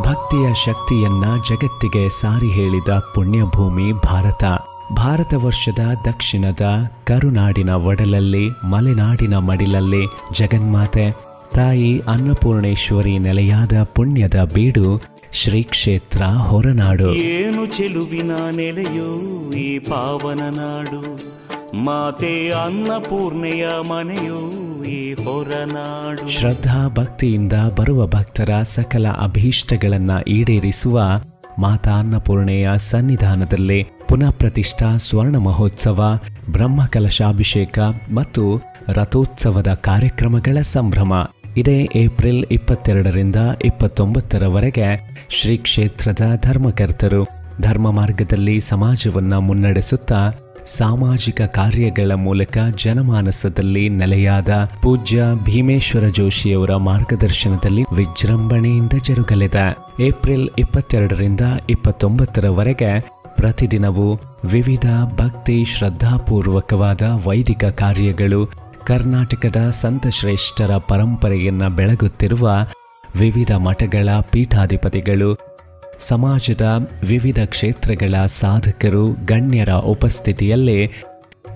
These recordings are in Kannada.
ಭಕ್ತಿಯ ಶಕ್ತಿಯನ್ನ ಜಗತ್ತಿಗೆ ಸಾರಿ ಹೇಳಿದ ಪುಣ್ಯಭೂಮಿ ಭಾರತ. ಭಾರತ ವರ್ಷದ ದಕ್ಷಿಣದ ಕರುನಾಡಿನ ಒಡಲಲ್ಲಿ, ಮಲೆನಾಡಿನ ಮಡಿಲಲ್ಲಿ ಜಗನ್ಮಾತೆ, ತಾಯಿ ಅನ್ನಪೂರ್ಣೇಶ್ವರಿ ನೆಲೆಯಾದ ಪುಣ್ಯದ ಬೀಡು ಶ್ರೀ ಕ್ಷೇತ್ರ ಹೊರನಾಡು. ಏನು ಚೆಲುವಿನ ನೆಲೆಯೋ ಈ ಪಾವನ ನಾಡು. ಮಾತೆ ಅನ್ನಪೂರ್ಣೆಯ ಮನೆಯು ಈ ಹೊರನಾಡು. ಶ್ರದ್ಧಾ ಭಕ್ತಿಯಿಂದ ಬರುವ ಭಕ್ತರ ಸಕಲ ಅಭೀಷ್ಟಗಳನ್ನ ಈಡೇರಿಸುವ ಮಾತಾ ಅನ್ನಪೂರ್ಣೆಯ ಸನ್ನಿಧಾನದಲ್ಲಿ ಪುನಃ ಪ್ರತಿಷ್ಠಾ ಸ್ವರ್ಣ ಮಹೋತ್ಸವ, ಬ್ರಹ್ಮಕಲಶಾಭಿಷೇಕ ಮತ್ತು ರಥೋತ್ಸವದ ಕಾರ್ಯಕ್ರಮಗಳ ಸಂಭ್ರಮ. ಇದೇ ಏಪ್ರಿಲ್ ಇಪ್ಪತ್ತೆರಡರಿಂದ ಇಪ್ಪತ್ತೊಂಬತ್ತರವರೆಗೆ ಶ್ರೀ ಕ್ಷೇತ್ರದ ಧರ್ಮಕರ್ತರು ಧರ್ಮ ಮಾರ್ಗದಲ್ಲಿ ಸಮಾಜವನ್ನು ಮುನ್ನಡೆಸುತ್ತಾ ಸಾಮಾಜಿಕ ಕಾರ್ಯಗಳ ಮೂಲಕ ಜನಮಾನಸದಲ್ಲಿ ನೆಲೆಯಾದ ಪೂಜ್ಯ ಭೀಮೇಶ್ವರ ಜೋಶಿಯವರ ಮಾರ್ಗದರ್ಶನದಲ್ಲಿ ವಿಜೃಂಭಣೆಯಿಂದ ಜರುಗಲಿದೆ ಏಪ್ರಿಲ್ ಇಪ್ಪತ್ತೆರಡರಿಂದ ಇಪ್ಪತ್ತೊಂಬತ್ತರವರೆಗೆ ಪ್ರತಿದಿನವೂ ವಿವಿಧ ಭಕ್ತಿ ಶ್ರದ್ಧಾಪೂರ್ವಕವಾದ ವೈದಿಕ ಕಾರ್ಯಗಳು ಕರ್ನಾಟಕದ ಸಂತಶ್ರೇಷ್ಠರ ಪರಂಪರೆಯನ್ನ ಬೆಳಗುತ್ತಿರುವ ವಿವಿಧ ಮಠಗಳ ಪೀಠಾಧಿಪತಿಗಳು ಸಮಾಜದ ವಿವಿಧ ಕ್ಷೇತ್ರಗಳ ಸಾಧಕರು, ಗಣ್ಯರ ಉಪಸ್ಥಿತಿಯಲ್ಲಿ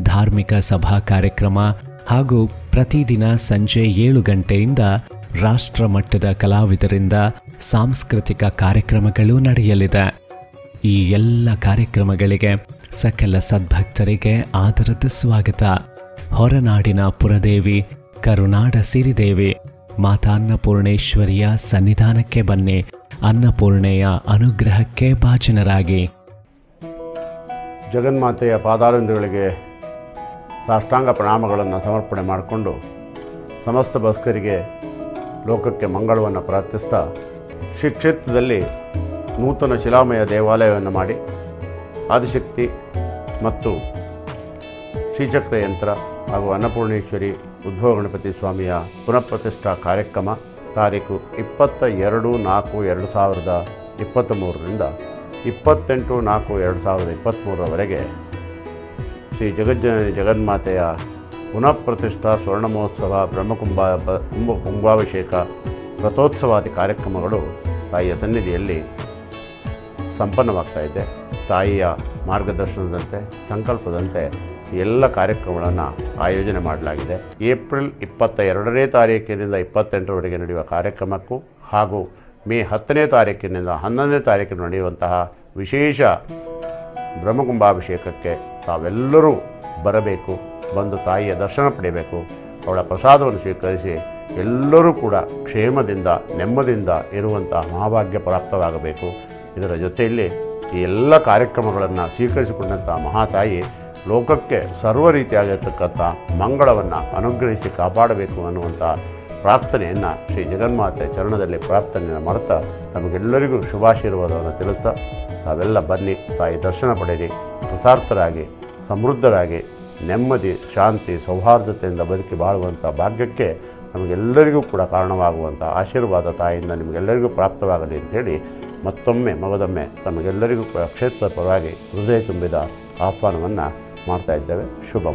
ಧಾರ್ಮಿಕ ಸಭಾ ಕಾರ್ಯಕ್ರಮ ಹಾಗೂ ಪ್ರತಿದಿನ ಸಂಜೆ ಏಳು ಗಂಟೆಯಿಂದ ರಾಷ್ಟ್ರ ಮಟ್ಟದ ಕಲಾವಿದರಿಂದ ಸಾಂಸ್ಕೃತಿಕ ಕಾರ್ಯಕ್ರಮಗಳು ನಡೆಯಲಿದೆ. ಈ ಎಲ್ಲ ಕಾರ್ಯಕ್ರಮಗಳಿಗೆ ಸಕಲ ಸದ್ಭಕ್ತರಿಗೆ ಆದರದ ಸ್ವಾಗತ. ಹೊರನಾಡಿನ ಪುರದೇವಿ, ಕರುನಾಡ ಸಿರಿದೇವಿ ಮಾತಾನ್ನಪೂರ್ಣೇಶ್ವರಿಯ ಸನ್ನಿಧಾನಕ್ಕೆ ಬನ್ನಿ. ಅನ್ನಪೂರ್ಣೆಯ ಅನುಗ್ರಹಕ್ಕೆ ಭಾಜನರಾಗಿ. ಜಗನ್ಮಾತೆಯ ಪಾದಾರವಿಂದಗಳಿಗೆ ಸಾಷ್ಟಾಂಗ ಪ್ರಣಾಮಗಳನ್ನು ಸಮರ್ಪಣೆ ಮಾಡಿಕೊಂಡು ಸಮಸ್ತ ಭಕ್ತರಿಗೆ ಲೋಕಕ್ಕೆ ಮಂಗಳವನ್ನು ಪ್ರಾರ್ಥಿಸ್ತಾ ಶ್ರೀ ಕ್ಷೇತ್ರದಲ್ಲಿ ನೂತನ ಶಿಲಾಮಯ ದೇವಾಲಯವನ್ನು ಮಾಡಿ ಆದಿಶಕ್ತಿ ಮತ್ತು ಶ್ರೀಚಕ್ರ ಯಂತ್ರ ಹಾಗೂ ಅನ್ನಪೂರ್ಣೇಶ್ವರಿ ಉದ್ಭವ ಗಣಪತಿ ಸ್ವಾಮಿಯ ಪುನಃಪ್ರತಿಷ್ಠಾ ಕಾರ್ಯಕ್ರಮ ತಾರೀಕು ಇಪ್ಪತ್ತ ಎರಡು ನಾಲ್ಕು ಎರಡು ಸಾವಿರದ ಇಪ್ಪತ್ತ್ಮೂರರಿಂದ ಇಪ್ಪತ್ತೆಂಟು ನಾಲ್ಕು ಎರಡು ಸಾವಿರದ ಇಪ್ಪತ್ತ್ಮೂರರವರೆಗೆ ಶ್ರೀ ಜಗಜ್ಜ ಜಗನ್ಮಾತೆಯ ಪುನಃಪ್ರತಿಷ್ಠಾ ಸ್ವರ್ಣ ಮಹೋತ್ಸವ ಬ್ರಹ್ಮಕುಂಭ ಕುಂಭ ಕುಂಭಾಭಿಷೇಕ ರಥೋತ್ಸವಾದಿ ಕಾರ್ಯಕ್ರಮಗಳು ತಾಯಿಯ ಸನ್ನಿಧಿಯಲ್ಲಿ ಸಂಪನ್ನವಾಗ್ತಾ ಇದೆ. ತಾಯಿಯ ಮಾರ್ಗದರ್ಶನದಂತೆ, ಸಂಕಲ್ಪದಂತೆ ಎಲ್ಲ ಕಾರ್ಯಕ್ರಮಗಳನ್ನು ಆಯೋಜನೆ ಮಾಡಲಾಗಿದೆ. ಏಪ್ರಿಲ್ ಇಪ್ಪತ್ತ ಎರಡನೇ ತಾರೀಕಿನಿಂದ ಇಪ್ಪತ್ತೆಂಟರವರೆಗೆ ನಡೆಯುವ ಕಾರ್ಯಕ್ರಮಕ್ಕೂ ಹಾಗೂ ಮೇ ಹತ್ತನೇ ತಾರೀಕಿನಿಂದ ಹನ್ನೊಂದನೇ ತಾರೀಕಿನ ನಡೆಯುವಂತಹ ವಿಶೇಷ ಬ್ರಹ್ಮಕುಂಭಾಭಿಷೇಕಕ್ಕೆ ತಾವೆಲ್ಲರೂ ಬರಬೇಕು, ಬಂದು ತಾಯಿಯ ದರ್ಶನ ಪಡೆಯಬೇಕು. ಅವಳ ಪ್ರಸಾದವನ್ನು ಸ್ವೀಕರಿಸಿ ಎಲ್ಲರೂ ಕೂಡ ಕ್ಷೇಮದಿಂದ ನೆಮ್ಮದಿಯಿಂದ ಇರುವಂತಹ ಮಹಾಭಾಗ್ಯ ಪ್ರಾಪ್ತವಾಗಬೇಕು. ಇದರ ಜೊತೆಯಲ್ಲಿ ಈ ಎಲ್ಲ ಕಾರ್ಯಕ್ರಮಗಳನ್ನು ಸ್ವೀಕರಿಸಿಕೊಂಡಂಥ ಮಹಾತಾಯಿ ಲೋಕಕ್ಕೆ ಸರ್ವ ರೀತಿಯಾಗಿರ್ತಕ್ಕಂಥ ಮಂಗಳವನ್ನು ಅನುಗ್ರಹಿಸಿ ಕಾಪಾಡಬೇಕು ಅನ್ನುವಂಥ ಪ್ರಾರ್ಥನೆಯನ್ನು ಶ್ರೀ ಜಗನ್ಮಾತೆ ಚರಣದಲ್ಲಿ ಪ್ರಾರ್ಥನೆಯನ್ನು ಮಾಡ್ತಾ ನಮಗೆಲ್ಲರಿಗೂ ಶುಭಾಶೀರ್ವಾದವನ್ನು ತಿಳಿಸ್ತಾ ತಾವೆಲ್ಲ ಬನ್ನಿ, ತಾಯಿ ದರ್ಶನ ಪಡೆಯಿರಿ ಕೃತಾರ್ಥರಾಗಿ ಸಮೃದ್ಧರಾಗಿ, ನೆಮ್ಮದಿ, ಶಾಂತಿ, ಸೌಹಾರ್ದತೆಯಿಂದ ಬದುಕಿ ಬಾಳುವಂಥ ಭಾಗ್ಯಕ್ಕೆ ನಮಗೆಲ್ಲರಿಗೂ ಕೂಡ ಕಾರಣವಾಗುವಂಥ ಆಶೀರ್ವಾದ ತಾಯಿಯಿಂದ ನಿಮಗೆಲ್ಲರಿಗೂ ಪ್ರಾಪ್ತವಾಗಲಿ ಅಂತೇಳಿ ಮತ್ತೊಮ್ಮೆ ಮಗದೊಮ್ಮೆ ತಮಗೆಲ್ಲರಿಗೂ ಕ್ಷೇತ್ರ ಪರವಾಗಿ ಹೃದಯ ತುಂಬಿದ ಆಹ್ವಾನವನ್ನು Mart ayda ve Şuba